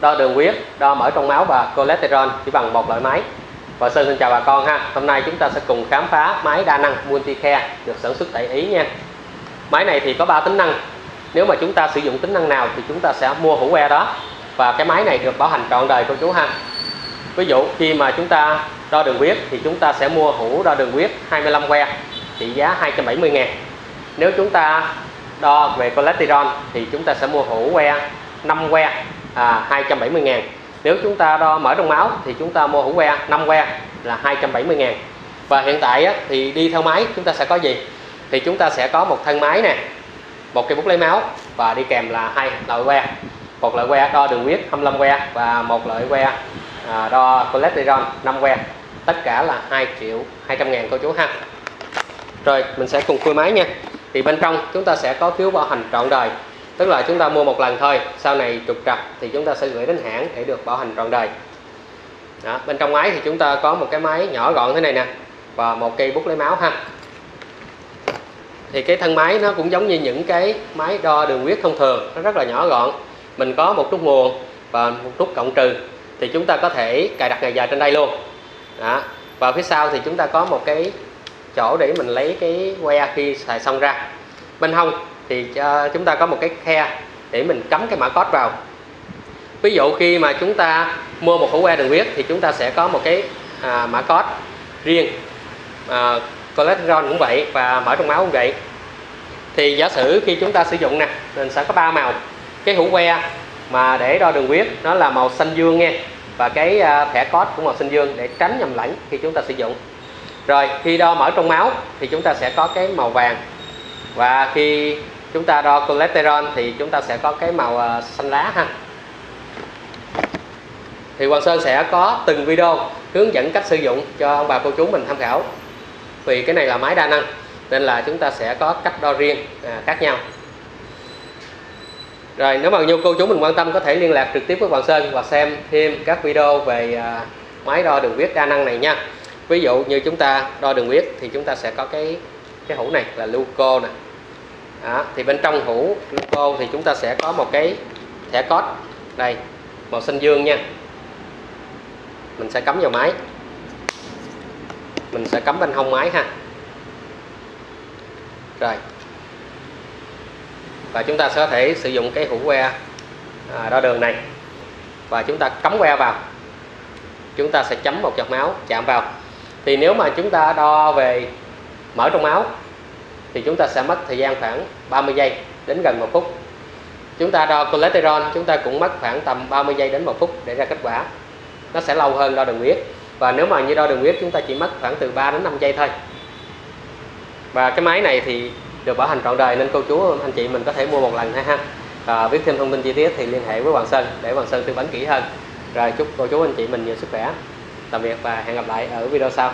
đo đường huyết, đo mỡ trong máu và cholesterol chỉ bằng một loại máy. Và Sơn xin chào bà con ha. Hôm nay chúng ta sẽ cùng khám phá máy đa năng Multicare được sản xuất tại Ý nha. Máy này thì có 3 tính năng. Nếu mà chúng ta sử dụng tính năng nào thì chúng ta sẽ mua hũ que đó. Và cái máy này được bảo hành trọn đời cô chú ha. Ví dụ, khi mà chúng ta đo đường huyết thì chúng ta sẽ mua hũ đo đường huyết 25 que trị giá 270 ngàn. Nếu chúng ta đo về cholesterol thì chúng ta sẽ mua hũ que 5 que à, 270 ngàn. Nếu chúng ta đo mỡ trong máu thì chúng ta mua hũ que 5 que là 270 ngàn. Và hiện tại á, thì đi theo máy chúng ta sẽ có gì? Thì chúng ta sẽ có một thân máy nè một cây bút lấy máu và đi kèm là hai loại que. Một loại que đo đường huyết 25 que và một loại que à, đo cholesterol 5 que. Tất cả là 2 triệu 200 ngàn cô chú ha. Rồi mình sẽ cùng khui máy nha. Thì bên trong chúng ta sẽ có phiếu bảo hành trọn đời tức là chúng ta mua một lần thôi sau này trục trặc thì chúng ta sẽ gửi đến hãng để được bảo hành trọn đời. Đó, bên trong máy thì chúng ta có một cái máy nhỏ gọn thế này nè và một cây bút lấy máu ha. Thì cái thân máy nó cũng giống như những cái máy đo đường huyết thông thường nó rất là nhỏ gọn. Mình có một nút nguồn và một nút cộng trừ thì chúng ta có thể cài đặt ngày giờ trên đây luôn. Đó. và phía sau thì chúng ta có một cái chỗ để mình lấy cái que khi xài xong ra. Bên hông thì uh, chúng ta có một cái khe để mình cắm cái mã code vào. Ví dụ khi mà chúng ta mua một hũ que đường huyết thì chúng ta sẽ có một cái à, mã code riêng à, cholesterol cũng vậy và mỡ trong máu cũng vậy. Thì giả sử khi chúng ta sử dụng nè mình sẽ có ba màu. Cái hũ que mà để đo đường huyết nó là màu xanh dương nghe và cái à, thẻ code cũng màu xanh dương để tránh nhầm lẫn khi chúng ta sử dụng. Rồi khi đo mỡ trong máu thì chúng ta sẽ có cái màu vàng. Và khi chúng ta đo cholesterol thì chúng ta sẽ có cái màu ờ, xanh lá ha. Thì Hoàng Sơn sẽ có từng video hướng dẫn cách sử dụng cho ông bà cô chú mình tham khảo. Vì cái này là máy đa năng nên là chúng ta sẽ có cách đo riêng à, khác nhau. Rồi nếu mà như cô chú mình quan tâm có thể liên lạc trực tiếp với Hoàng Sơn và xem thêm các video về à, máy đo đường huyết đa năng này nha. Ví dụ như chúng ta đo đường huyết thì chúng ta sẽ có cái cái hũ này là Luco nè đó, thì bên trong hũ Luco thì chúng ta sẽ có một cái thẻ code. Đây màu xanh dương nha. Mình sẽ cắm vào máy. Mình sẽ cắm bên hông máy ha. Rồi. Và chúng ta sẽ có thể sử dụng cái hũ que à, đo đường này. Và chúng ta cắm que vào. Chúng ta sẽ chấm một giọt máu chạm vào. Thì nếu mà chúng ta đo về mở trong máu thì chúng ta sẽ mất thời gian khoảng 30 giây đến gần một phút. Chúng ta đo cholesterol chúng ta cũng mất khoảng tầm 30 giây đến một phút để ra kết quả. Nó sẽ lâu hơn đo đường huyết. Và nếu mà như đo đường huyết chúng ta chỉ mất khoảng từ 3 đến 5 giây thôi. Và cái máy này thì được bảo hành trọn đời nên cô chú anh chị mình có thể mua một lần ha ha. À, biết thêm thông tin chi tiết thì liên hệ với Hoàng Sơn để Hoàng Sơn tư vấn kỹ hơn. Rồi chúc cô chú anh chị mình nhiều sức khỏe. Tạm biệt và hẹn gặp lại ở video sau.